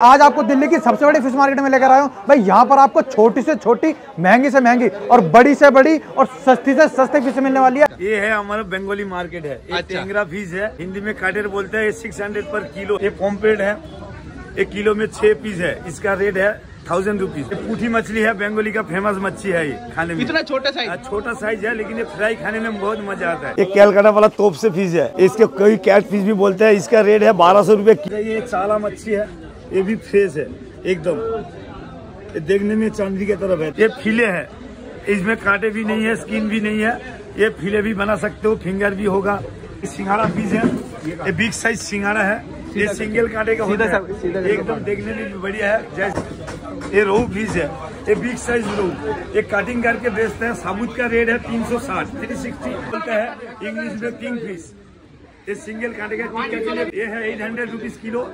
आज आपको दिल्ली की सबसे बड़ी फ़िश मार्केट में लेकर आया हूँ। भाई यहाँ पर आपको छोटी से छोटी महँगी से महँगी और बड़ी से बड़ी और सस्ती से सस्ती फ़िश मिलने वाली है। ये है हमारा बंगाली मार्केट है। ये अच्छा। टेंगरा फ़िश है। हिंदी में काटेर बोलते हैं ये सिक्स हंड्रेड पर किलो। ये पॉम्पेड है। एक किलो में छह पीस है। इसका रेट है थाउज़ेंड रुपीज़ पूठी मछली है। बंगाली का फ़ेमस मच्छी है ये खाने में। इतना छोटा साइज़ हाँ, छोटा साइज़ है लेकिन ये फ्राई खाने में बहुत मज़ा आता है। ये कैलकाटा वाला तोप से फ़िश है। इसके कई कैट फ़िश भी बोलते हैं इसका रेट है बारह सौ रूपए ये चाला मच्छी है। ये भी फ्रेश है एकदम। ये देखने में चांदी की तरफ़ है ये फिले है। इसमें कांटे भी नहीं है स्किन भी नहीं है। ये फिले भी बना सकते हो फिंगर भी होगा। सिंघाड़ा पीस है। ये बिग साइज़ सिंघाड़ा है। ये सिंगल कांटे का होता है। एकदम देखने में भी बढ़िया है। जैसे ये रोहू पीस है। ये बिग साइज़ रोहू। ये कटिंग करके बेचते हैं। साबुत का रेट है तीन सौ साठ। थ्री सिक्सटी बोलता है। इंग्लिश में किंग फ़िश ये सिंगल कांटे का टिक्का के लिए ये है एट हंड्रेड रुपीज़ किलो।